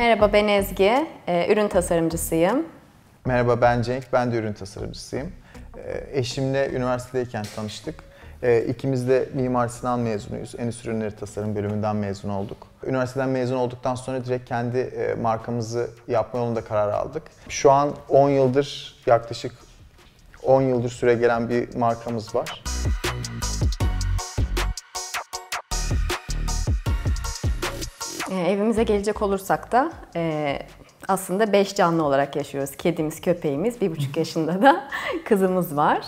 Merhaba ben Ezgi, e, ürün tasarımcısıyım. Merhaba ben Cenk, ben de ürün tasarımcısıyım. E, eşimle üniversitedeyken tanıştık. E, ikimiz de Mimar Sinan mezunuyuz. Endüstri Ürünleri Tasarım bölümünden mezun olduk. Üniversiteden mezun olduktan sonra direkt kendi e, markamızı yapma yolunda karar aldık. Şu an 10 yıldır, yaklaşık 10 yıldır süre gelen bir markamız var. Evimize gelecek olursak da e, aslında beş canlı olarak yaşıyoruz. Kedimiz, köpeğimiz, bir buçuk yaşında da kızımız var.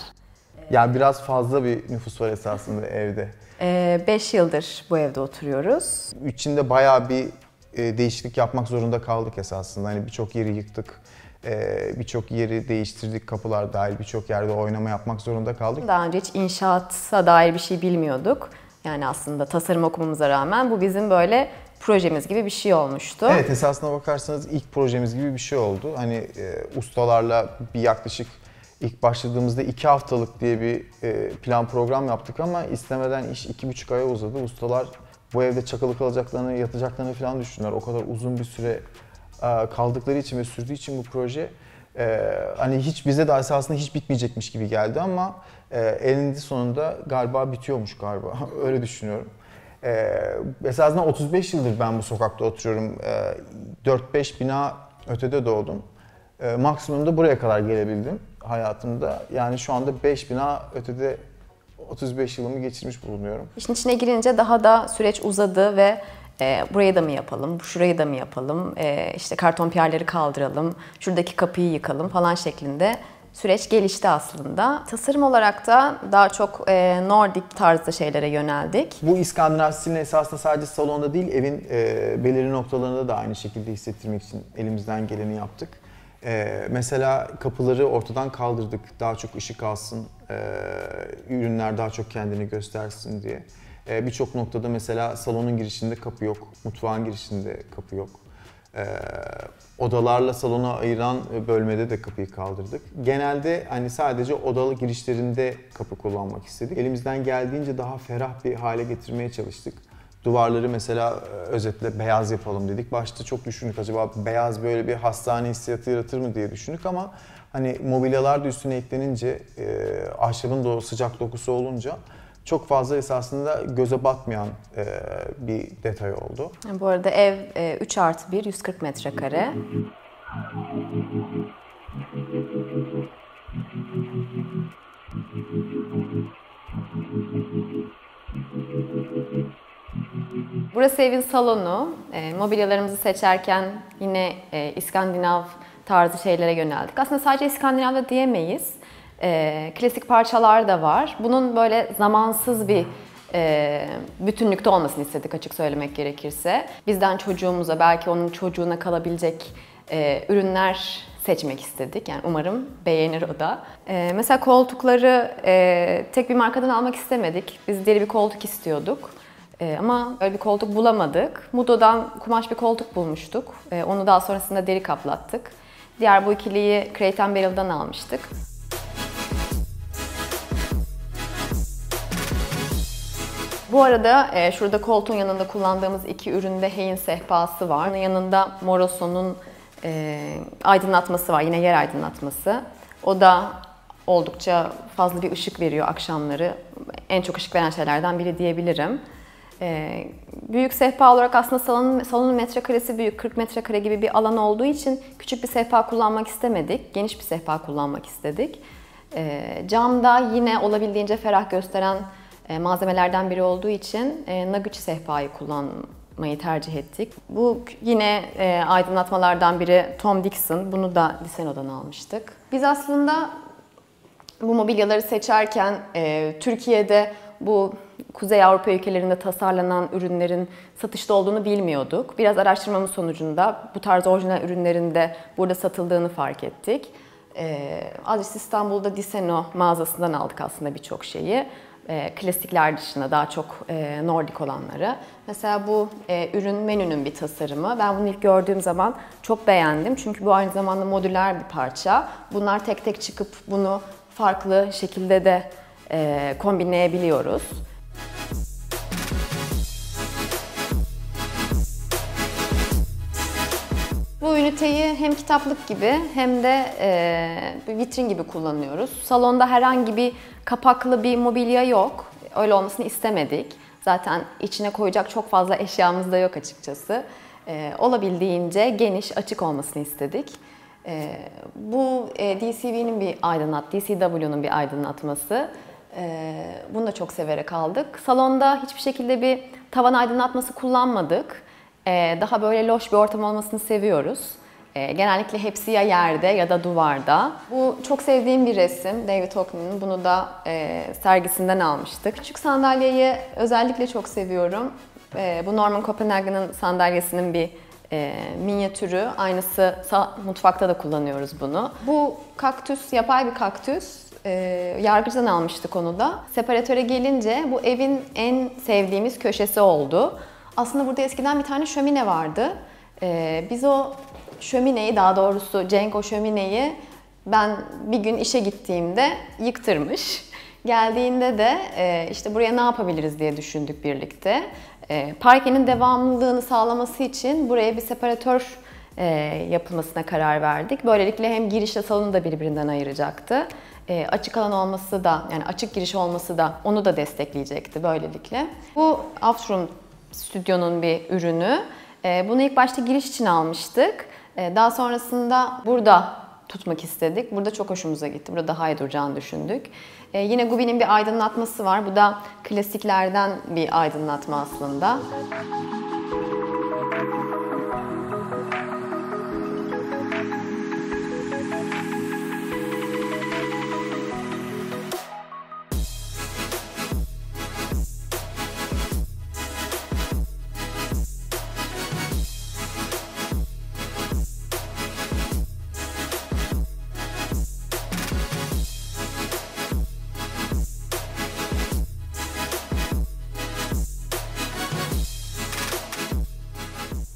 Yani biraz fazla bir nüfus var esasında evde. E, beş yıldır bu evde oturuyoruz. İçinde bayağı bir e, değişiklik yapmak zorunda kaldık esasında. Hani birçok yeri yıktık, e, birçok yeri değiştirdik, kapılar dahil birçok yerde oynama yapmak zorunda kaldık. Daha önce hiç inşaata dair bir şey bilmiyorduk. Yani aslında tasarım okumamıza rağmen bu bizim böyle projemiz gibi bir şey olmuştu. Evet esasına bakarsanız ilk projemiz gibi bir şey oldu. Hani e, ustalarla bir yaklaşık ilk başladığımızda iki haftalık diye bir e, plan program yaptık ama istemeden iş iki buçuk aya uzadı. Ustalar bu evde çakılı kalacaklarını, yatacaklarını falan düşündüler. O kadar uzun bir süre e, kaldıkları için ve sürdüğü için bu proje e, hani hiç bize de esasında hiç bitmeyecekmiş gibi geldi ama e, eninde sonunda galiba bitiyormuş galiba. Öyle düşünüyorum. Ee, esasında 35 yıldır ben bu sokakta oturuyorum. Ee, 4-5 bina ötede doğdum. Ee, maksimumda buraya kadar gelebildim hayatımda. Yani şu anda 5 bina ötede 35 yılımı geçirmiş bulunuyorum. İşin içine girince daha da süreç uzadı ve e, burayı da mı yapalım, şurayı da mı yapalım, e, işte karton piyerleri kaldıralım, şuradaki kapıyı yıkalım falan şeklinde süreç gelişti aslında. Tasarım olarak da daha çok e, Nordik tarzda şeylere yöneldik. Bu İskandinav stilini esasında sadece salonda değil, evin e, belirli noktalarında da aynı şekilde hissettirmek için elimizden geleni yaptık. E, mesela kapıları ortadan kaldırdık, daha çok ışık alsın, e, ürünler daha çok kendini göstersin diye. E, Birçok noktada mesela salonun girişinde kapı yok, mutfağın girişinde kapı yok. Ee, odalarla salona ayıran bölmede de kapıyı kaldırdık. Genelde hani sadece odalı girişlerinde kapı kullanmak istedik. Elimizden geldiğince daha ferah bir hale getirmeye çalıştık. Duvarları mesela özetle beyaz yapalım dedik. Başta çok düşündük acaba beyaz böyle bir hastane hissiyatı yaratır mı diye düşündük ama hani mobilyalar da üstüne eklenince, e, ahşabın da o sıcak dokusu olunca çok fazla esasında göze batmayan e, bir detay oldu. Bu arada ev e, 3 artı 1, 140 metrekare. Burası evin salonu. E, mobilyalarımızı seçerken yine e, İskandinav tarzı şeylere yöneldik. Aslında sadece İskandinav'da diyemeyiz e, klasik parçalar da var. Bunun böyle zamansız bir e, bütünlükte olmasını istedik açık söylemek gerekirse. Bizden çocuğumuza belki onun çocuğuna kalabilecek e, ürünler seçmek istedik. Yani umarım beğenir o da. E, mesela koltukları e, tek bir markadan almak istemedik. Biz deri bir koltuk istiyorduk. E, ama öyle bir koltuk bulamadık. Mudo'dan kumaş bir koltuk bulmuştuk. E, onu daha sonrasında deri kaplattık. Diğer bu ikiliyi Crate Barrel'dan almıştık. Bu arada e, şurada koltuğun yanında kullandığımız iki üründe Heyin sehpası var. Onun yanında Moroso'nun e, aydınlatması var. Yine yer aydınlatması. O da oldukça fazla bir ışık veriyor akşamları. En çok ışık veren şeylerden biri diyebilirim. E, büyük sehpa olarak aslında salonun, salonun metrekaresi büyük, 40 metrekare gibi bir alan olduğu için küçük bir sehpa kullanmak istemedik. Geniş bir sehpa kullanmak istedik. E, camda yine olabildiğince ferah gösteren malzemelerden biri olduğu için e, Naguchi sehpayı kullanmayı tercih ettik. Bu yine e, aydınlatmalardan biri Tom Dixon. Bunu da Diseno'dan almıştık. Biz aslında bu mobilyaları seçerken Türkiye'de bu Kuzey Avrupa ülkelerinde tasarlanan ürünlerin satışta olduğunu bilmiyorduk. Biraz araştırmamız sonucunda bu tarz orijinal ürünlerin de burada satıldığını fark ettik. Ee, Adres İstanbul'da Diseno mağazasından aldık aslında birçok şeyi e, klasikler dışında daha çok e, Nordik olanları. Mesela bu e, ürün menünün bir tasarımı. Ben bunu ilk gördüğüm zaman çok beğendim. Çünkü bu aynı zamanda modüler bir parça. Bunlar tek tek çıkıp bunu farklı şekilde de e, kombinleyebiliyoruz. Üniteyi hem kitaplık gibi hem de e, vitrin gibi kullanıyoruz. Salonda herhangi bir kapaklı bir mobilya yok. Öyle olmasını istemedik. Zaten içine koyacak çok fazla eşyamız da yok açıkçası. E, olabildiğince geniş, açık olmasını istedik. E, bu e, DCV'nin bir aydınlat, DCW'nun bir aydınlatması. E, bunu da çok severek aldık. Salonda hiçbir şekilde bir tavan aydınlatması kullanmadık. E, daha böyle loş bir ortam olmasını seviyoruz. E, genellikle hepsi ya yerde ya da duvarda. Bu çok sevdiğim bir resim. David Hockney'nin bunu da e, sergisinden almıştık. Küçük sandalyeyi özellikle çok seviyorum. E, bu Norman Copenhagen'ın sandalyesinin bir e, minyatürü. Aynısı mutfakta da kullanıyoruz bunu. Bu kaktüs, yapay bir kaktüs. Yargıcıdan almıştık onu da. Separatöre gelince bu evin en sevdiğimiz köşesi oldu. Aslında burada eskiden bir tane şömine vardı. E, biz o şömineyi, daha doğrusu Cenk o şömineyi ben bir gün işe gittiğimde yıktırmış. Geldiğinde de e, işte buraya ne yapabiliriz diye düşündük birlikte. E, parkenin devamlılığını sağlaması için buraya bir separatör e, yapılmasına karar verdik. Böylelikle hem girişle salonu da birbirinden ayıracaktı. E, açık alan olması da yani açık giriş olması da onu da destekleyecekti böylelikle. Bu Aftroom stüdyonun bir ürünü. E, bunu ilk başta giriş için almıştık. E, daha sonrasında burada tutmak istedik. Burada çok hoşumuza gitti. Burada daha iyi duracağını düşündük. Ee, yine Gubi'nin bir aydınlatması var. Bu da klasiklerden bir aydınlatma aslında.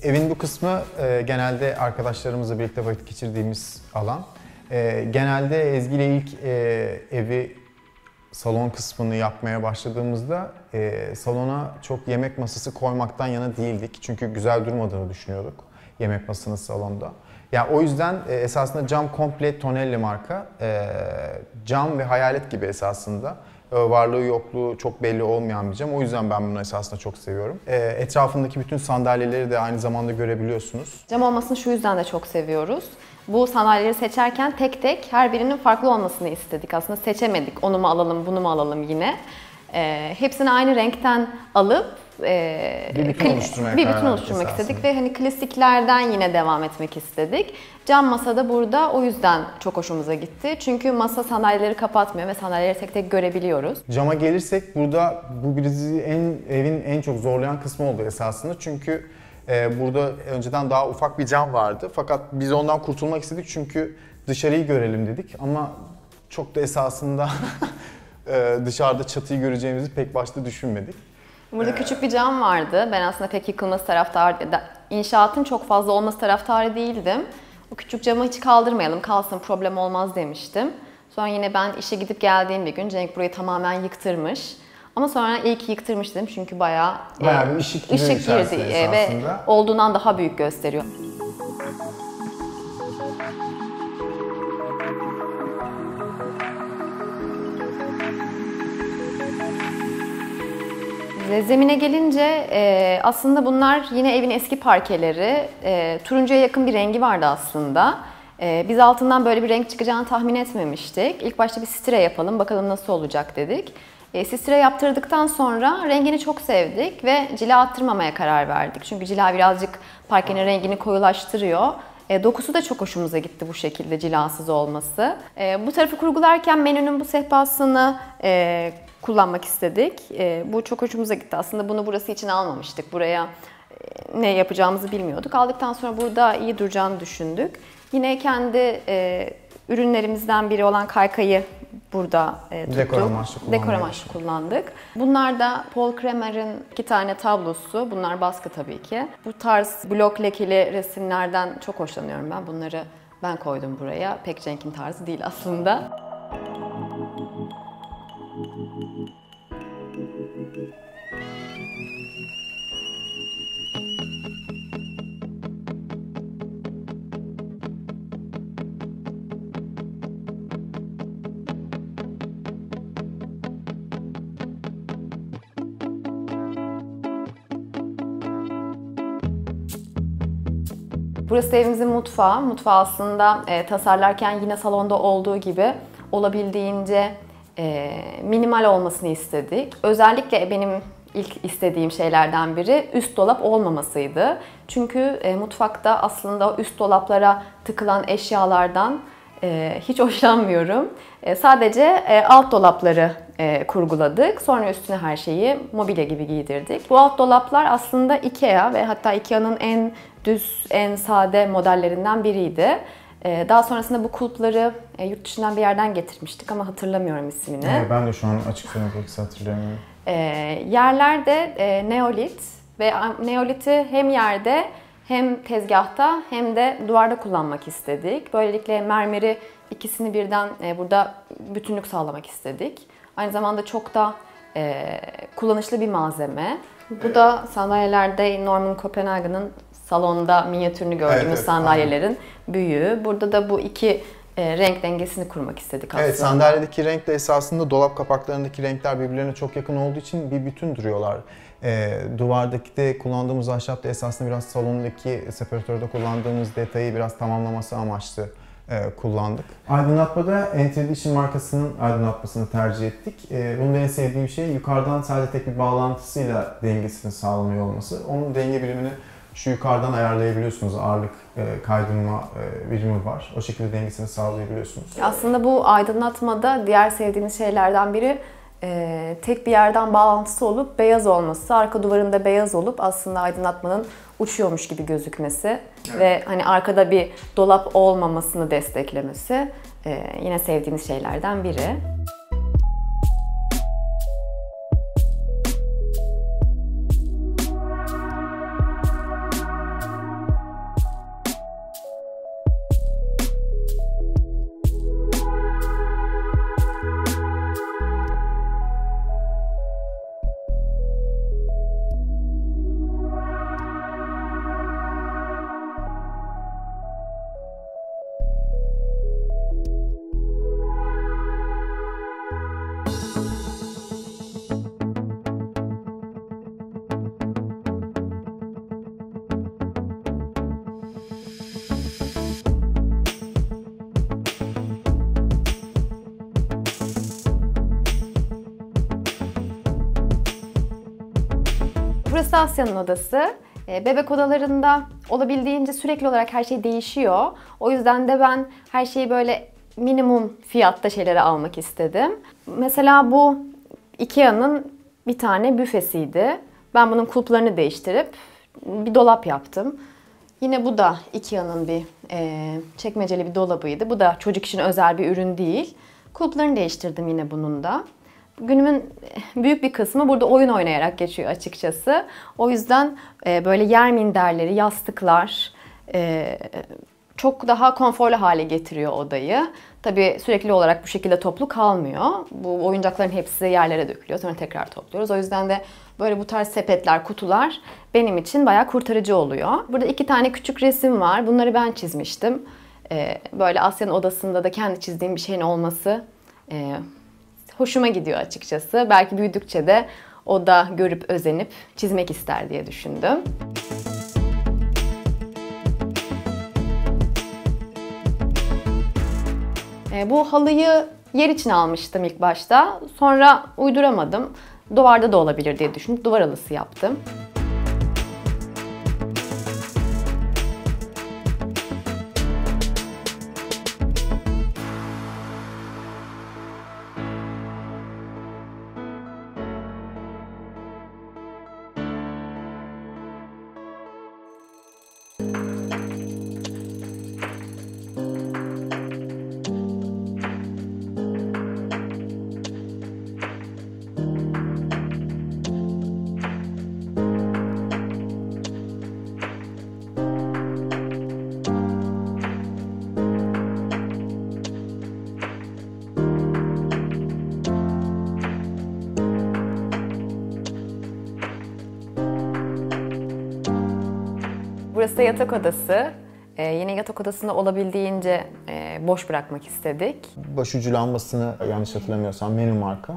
Evin bu kısmı e, genelde arkadaşlarımızla birlikte vakit geçirdiğimiz alan. E, genelde Ezgi ile ilk e, evi salon kısmını yapmaya başladığımızda e, salona çok yemek masası koymaktan yana değildik. Çünkü güzel durmadığını düşünüyorduk yemek masasının salonda. Yani o yüzden e, esasında cam komple Tonelli marka. E, cam ve hayalet gibi esasında. E, varlığı yokluğu çok belli olmayan bir cam. O yüzden ben bunu esasında çok seviyorum. E, etrafındaki bütün sandalyeleri de aynı zamanda görebiliyorsunuz. Cam olmasını şu yüzden de çok seviyoruz. Bu sandalyeleri seçerken tek tek her birinin farklı olmasını istedik. Aslında seçemedik. Onu mu alalım, bunu mu alalım yine. E, hepsini aynı renkten alıp e, bir bütün oluşturmaya bir bütün oluşturmak istedik ve hani klasiklerden yine devam etmek istedik. Cam masa da burada o yüzden çok hoşumuza gitti. Çünkü masa sandalyeleri kapatmıyor ve sandalyeleri tek tek görebiliyoruz. Cama gelirsek burada bu bizi en evin en çok zorlayan kısmı oldu esasında. Çünkü e, burada önceden daha ufak bir cam vardı. Fakat biz ondan kurtulmak istedik çünkü dışarıyı görelim dedik ama çok da esasında e, dışarıda çatıyı göreceğimizi pek başta düşünmedik. Burada ee, küçük bir cam vardı. Ben aslında pek yıkılması taraftarı, inşaatın çok fazla olması taraftarı değildim. O küçük camı hiç kaldırmayalım, kalsın problem olmaz demiştim. Sonra yine ben işe gidip geldiğim bir gün Cenk burayı tamamen yıktırmış. Ama sonra iyi ki yıktırmış dedim çünkü bayağı, bayağı bir ışık, ışık girdi e, ve olduğundan daha büyük gösteriyor. Zemine gelince e, aslında bunlar yine evin eski parkeleri. E, turuncuya yakın bir rengi vardı aslında. E, biz altından böyle bir renk çıkacağını tahmin etmemiştik. İlk başta bir stire yapalım bakalım nasıl olacak dedik. E, sistire yaptırdıktan sonra rengini çok sevdik ve cila attırmamaya karar verdik. Çünkü cila birazcık parkenin rengini koyulaştırıyor. E, dokusu da çok hoşumuza gitti bu şekilde cilasız olması. E, bu tarafı kurgularken menünün bu sehpasını e, kullanmak istedik. E, bu çok hoşumuza gitti. Aslında bunu burası için almamıştık. Buraya e, ne yapacağımızı bilmiyorduk. Aldıktan sonra burada iyi duracağını düşündük. Yine kendi e, ürünlerimizden biri olan kaykayı burada e, tuttuk. Dekor amaçlı kullandık. Dekor amaçlı kullandık. Bunlar da Paul Kremer'in iki tane tablosu. Bunlar baskı tabii ki. Bu tarz blok lekeli resimlerden çok hoşlanıyorum ben. Bunları ben koydum buraya. Pek Cenk'in tarzı değil aslında. Burası evimizin mutfağı. Mutfağı aslında e, tasarlarken yine salonda olduğu gibi olabildiğince e, minimal olmasını istedik. Özellikle benim ilk istediğim şeylerden biri üst dolap olmamasıydı. Çünkü e, mutfakta aslında üst dolaplara tıkılan eşyalardan e, hiç hoşlanmıyorum. E, sadece e, alt dolapları e, kurguladık. Sonra üstüne her şeyi mobilya gibi giydirdik. Bu alt dolaplar aslında IKEA ve hatta IKEA'nın en düz, en sade modellerinden biriydi. E, daha sonrasında bu kulpları e, yurt dışından bir yerden getirmiştik ama hatırlamıyorum ismini. Evet, ben de şu an açık söylemek gerekirse hatırlayamıyorum. E, yerlerde e, neolit ve neoliti hem yerde hem tezgahta hem de duvarda kullanmak istedik. Böylelikle mermeri ikisini birden e, burada bütünlük sağlamak istedik. Aynı zamanda çok da e, kullanışlı bir malzeme. Bu da sandalyelerde Norman Copenhagen'ın salonda minyatürünü gördüğümüz evet, evet, sandalyelerin aynen. büyüğü. Burada da bu iki e, renk dengesini kurmak istedik aslında. Evet sandalyedeki renk de esasında dolap kapaklarındaki renkler birbirlerine çok yakın olduğu için bir bütün duruyorlar. E, duvardaki de kullandığımız ahşap da esasında biraz salondaki separatörde kullandığımız detayı biraz tamamlaması amaçlı e, kullandık. Aydınlatmada Entradition markasının aydınlatmasını tercih ettik. E, bunun en sevdiğim şey yukarıdan sadece tek bir bağlantısıyla dengesini sağlamıyor olması. Onun denge birimini şu yukarıdan ayarlayabiliyorsunuz. Ağırlık e, kaydırma e, birimi var. O şekilde dengesini sağlayabiliyorsunuz. Aslında bu aydınlatmada diğer sevdiğimiz şeylerden biri e, tek bir yerden bağlantısı olup beyaz olması, arka duvarında beyaz olup aslında aydınlatmanın uçuyormuş gibi gözükmesi evet. ve hani arkada bir dolap olmamasını desteklemesi e, yine sevdiğimiz şeylerden biri. Burası Asya'nın odası. Ee, bebek odalarında olabildiğince sürekli olarak her şey değişiyor. O yüzden de ben her şeyi böyle minimum fiyatta şeyleri almak istedim. Mesela bu Ikea'nın bir tane büfesiydi. Ben bunun kulplarını değiştirip bir dolap yaptım. Yine bu da Ikea'nın bir e, çekmeceli bir dolabıydı. Bu da çocuk için özel bir ürün değil. Kulplarını değiştirdim yine bunun da günümün büyük bir kısmı burada oyun oynayarak geçiyor açıkçası. O yüzden e, böyle yer minderleri, yastıklar e, çok daha konforlu hale getiriyor odayı. Tabii sürekli olarak bu şekilde toplu kalmıyor. Bu oyuncakların hepsi yerlere dökülüyor. Sonra tekrar topluyoruz. O yüzden de böyle bu tarz sepetler, kutular benim için bayağı kurtarıcı oluyor. Burada iki tane küçük resim var. Bunları ben çizmiştim. Böyle Asya'nın odasında da kendi çizdiğim bir şeyin olması hoşuma gidiyor açıkçası. Belki büyüdükçe de o da görüp özenip çizmek ister diye düşündüm. E, bu halıyı yer için almıştım ilk başta. Sonra uyduramadım. Duvarda da olabilir diye düşünüp duvar halısı yaptım. Burası yatak odası. Ee, yine yatak odasını olabildiğince e, boş bırakmak istedik. Başucu lambasını yanlış hatırlamıyorsam menü marka.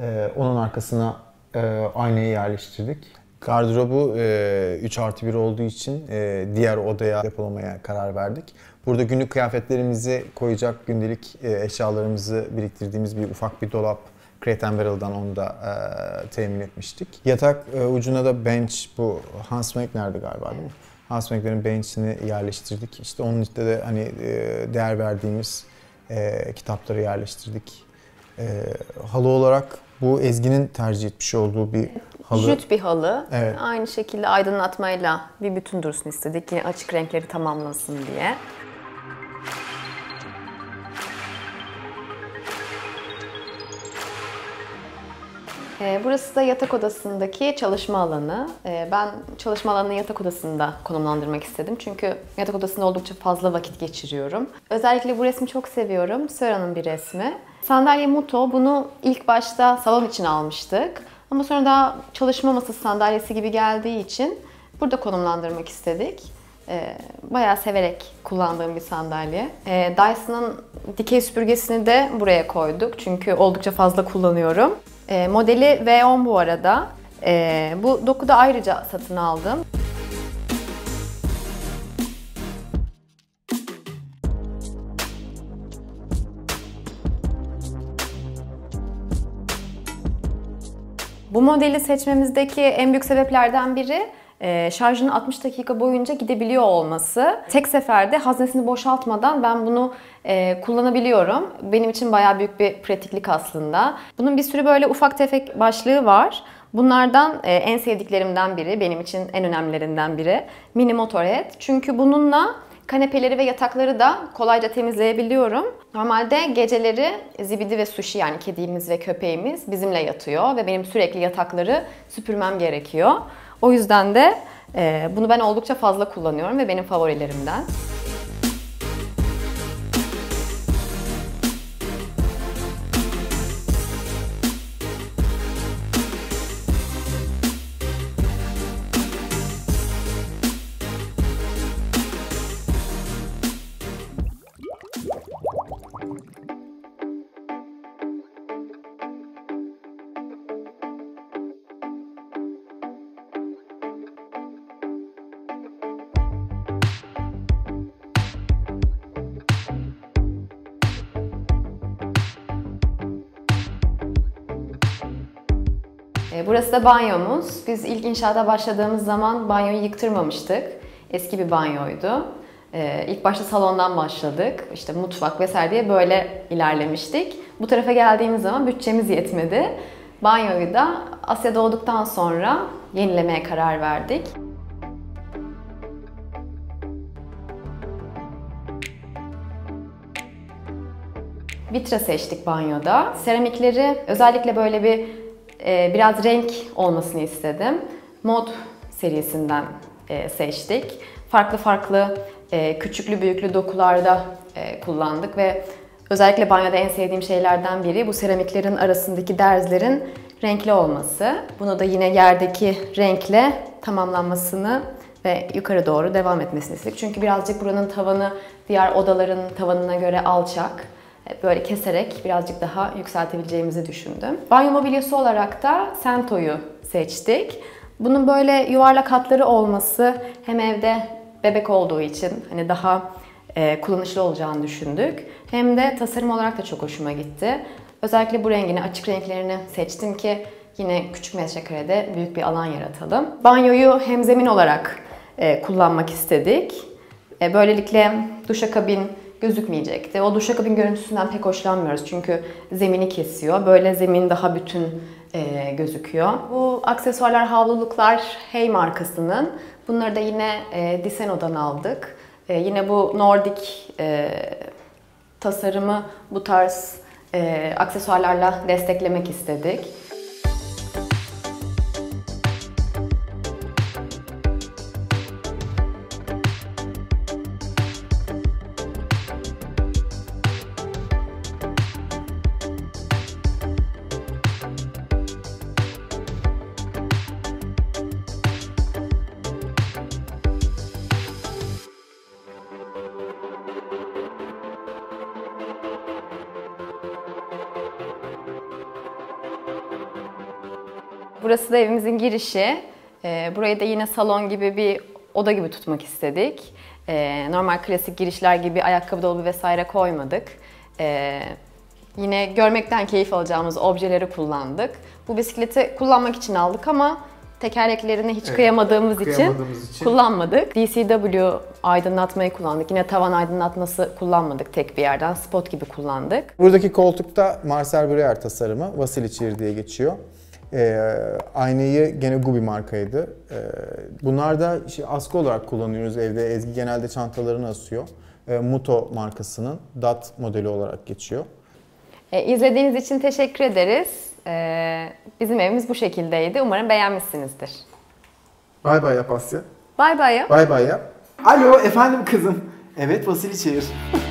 Ee, onun arkasına e, aynayı yerleştirdik. Gardırobu e, 3 artı 1 olduğu için e, diğer odaya depolamaya karar verdik. Burada günlük kıyafetlerimizi koyacak gündelik e, eşyalarımızı biriktirdiğimiz bir ufak bir dolap Crate Barrel'dan onu da e, temin etmiştik. Yatak e, ucuna da bench bu Hans nerede galiba değil mi? Hans Mack'lerin bench'ini yerleştirdik. İşte onun içinde de hani e, değer verdiğimiz e, kitapları yerleştirdik. E, halı olarak bu Ezgi'nin tercih etmiş olduğu bir halı. Jüt bir halı. Evet. Aynı şekilde aydınlatmayla bir bütün dursun istedik. Yine açık renkleri tamamlasın diye. Burası da yatak odasındaki çalışma alanı. Ee, Ben çalışma alanını yatak odasında konumlandırmak istedim. Çünkü yatak odasında oldukça fazla vakit geçiriyorum. Özellikle bu resmi çok seviyorum. Söra'nın bir resmi. Sandalye Muto. Bunu ilk başta salon için almıştık. Ama sonra daha çalışma masası sandalyesi gibi geldiği için burada konumlandırmak istedik. Ee, Bayağı severek kullandığım bir sandalye. Ee, Dyson'ın dikey süpürgesini de buraya koyduk. Çünkü oldukça fazla kullanıyorum. Ee, modeli V10 bu arada. Ee, bu dokuda ayrıca satın aldım. Bu modeli seçmemizdeki en büyük sebeplerden biri e, şarjının 60 dakika boyunca gidebiliyor olması. Tek seferde haznesini boşaltmadan ben bunu e, kullanabiliyorum. Benim için bayağı büyük bir pratiklik aslında. Bunun bir sürü böyle ufak tefek başlığı var. Bunlardan e, en sevdiklerimden biri, benim için en önemlilerinden biri mini motoret. Çünkü bununla kanepeleri ve yatakları da kolayca temizleyebiliyorum. Normalde geceleri zibidi ve sushi yani kedimiz ve köpeğimiz bizimle yatıyor ve benim sürekli yatakları süpürmem gerekiyor. O yüzden de bunu ben oldukça fazla kullanıyorum ve benim favorilerimden. Burası da banyomuz. Biz ilk inşaata başladığımız zaman banyoyu yıktırmamıştık. Eski bir banyoydu. E, İlk başta salondan başladık. İşte mutfak vesaire diye böyle ilerlemiştik. Bu tarafa geldiğimiz zaman bütçemiz yetmedi. Banyoyu da Asya'da olduktan sonra yenilemeye karar verdik. Vitra seçtik banyoda. Seramikleri özellikle böyle bir biraz renk olmasını istedim. Mod serisinden e, seçtik. Farklı farklı e, küçüklü büyüklü dokularda e, kullandık ve özellikle banyoda en sevdiğim şeylerden biri bu seramiklerin arasındaki derzlerin renkli olması. Bunu da yine yerdeki renkle tamamlanmasını ve yukarı doğru devam etmesini istedik. Çünkü birazcık buranın tavanı diğer odaların tavanına göre alçak. Böyle keserek birazcık daha yükseltebileceğimizi düşündüm. Banyo mobilyası olarak da Sento'yu seçtik. Bunun böyle yuvarlak hatları olması hem evde bebek olduğu için hani daha e, kullanışlı olacağını düşündük. Hem de tasarım olarak da çok hoşuma gitti. Özellikle bu rengini, açık renklerini seçtim ki yine küçük metrekarede büyük bir alan yaratalım. Banyoyu hem zemin olarak e, kullanmak istedik. E, Böylelikle duşakabin gözükmeyecekti. O duşakabin görüntüsünden pek hoşlanmıyoruz çünkü zemini kesiyor. Böyle zemin daha bütün e, gözüküyor. Bu aksesuarlar, havluluklar Hey markasının. Bunları da yine e, Diseno'dan aldık. E, yine bu Nordik e, tasarımı bu tarz e, aksesuarlarla desteklemek istedik. Burası da evimizin girişi. Ee, burayı da yine salon gibi bir oda gibi tutmak istedik. Ee, normal klasik girişler gibi ayakkabı dolabı vesaire koymadık. Ee, yine görmekten keyif alacağımız objeleri kullandık. Bu bisikleti kullanmak için aldık ama tekerleklerine hiç Evet, kıyamadığımız, kıyamadığımız için, için. kullanmadık. DCW aydınlatmayı kullandık. Yine tavan aydınlatması kullanmadık tek bir yerden. Spot gibi kullandık. Buradaki koltukta Marcel Breuer tasarımı, Vasily Çir diye geçiyor. Ee, aynayı gene Gubi markaydı. Ee, bunlar da işte askı olarak kullanıyoruz evde. Ezgi genelde çantalarını asıyor. Ee, Muto markasının DAT modeli olarak geçiyor. E, izlediğiniz için teşekkür ederiz. E, bizim evimiz bu şekildeydi. Umarım beğenmişsinizdir. Bay bay yap Asya. Bay bay ya. Bay bay yap. Alo efendim kızım. Evet Vasili Çayır.